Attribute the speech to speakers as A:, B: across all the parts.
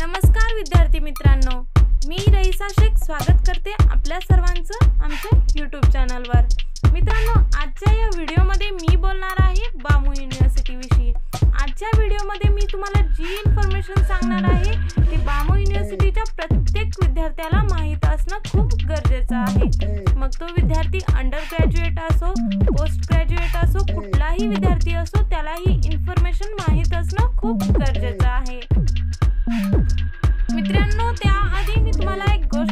A: नमस्कार विद्यार्थी मित्रांनो. मी रईसा शेख स्वागत करते आपल्या सर्वांचं आमच्या यूट्यूब चॅनलवर मित्रांनो आजच्या या व्हिडिओमध्ये मी बोलणार आहे बामू युनिव्हर्सिटीविषयी आजच्या व्हिडिओमध्ये मी तुम्हाला जी इन्फॉर्मेशन सांगणार आहे ती बामू युनिव्हर्सिटीच्या प्रत्येक विद्यार्थ्याला माहीत असणं खूप गरजेचं आहे. मग तो विद्यार्थी अंडर ग्रॅज्युएट असो पोस्ट ग्रॅज्युएट असो कुठलाही विद्यार्थी असो त्याला ही इन्फॉर्मेशन माहीत असणं खूप गरजेचं आहे.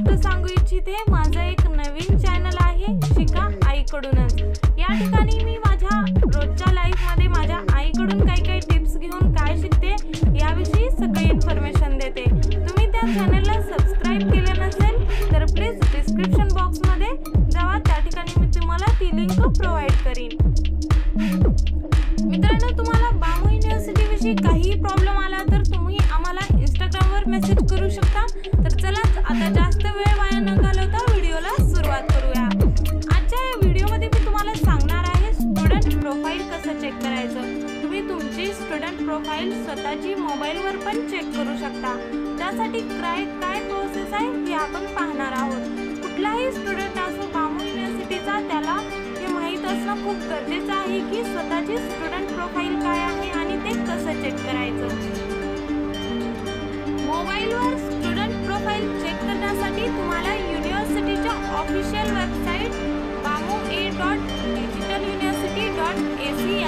A: गोष्ट सांगू इच्छिते माझं एक नवीन चॅनल आहे शिका आईकडूनच. या ठिकाणी मी माझ्या रोजच्या लाईफमध्ये माझ्या आईकडून काही काही टिप्स घेऊन काय शिकते याविषयी सगळी इन्फॉर्मेशन देते. तुम्ही त्या चॅनलला सबस्क्राईब केलं नसेल तर प्लीज डिस्क्रिप्शन बॉक्समध्ये जावा. त्या ठिकाणी मी तुम्हाला ती लिंक प्रोव्हाइड करीन. मित्रांनो तुम्हाला बामू युनिव्हर्सिटीविषयी काही प्रॉब्लेम आला तर तुम्ही आम्हाला इंस्टाग्रामवर मेसेज करू शकता. स्वतःची मोबाईलवर पण चेक करू शकता. त्यासाठी काय काय प्रोसेस आहे हे आपण पाहणार आहोत. कुठलाही स्टुडंट असो बामू युनिव्हर्सिटीचा त्याला हे माहीत असणं खूप गरजेचं आहे की स्वतःची स्टुडंट प्रोफाईल काय आहे आणि ते कसं चेक करायचं. मोबाईलवर स्टुडंट प्रोफाईल चेक करण्यासाठी तुम्हाला युनिव्हर्सिटीच्या official website BAMU A dot digital university dot A C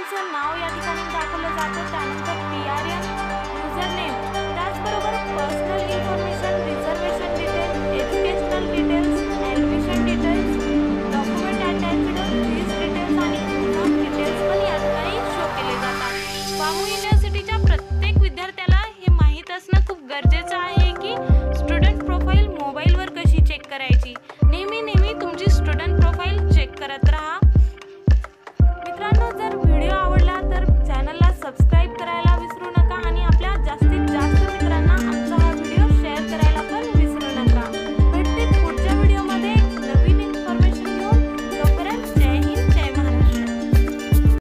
A: त्यामध्ये नाव या ठिकाणी दाखवलं जातं. त्यानंतर P R M user name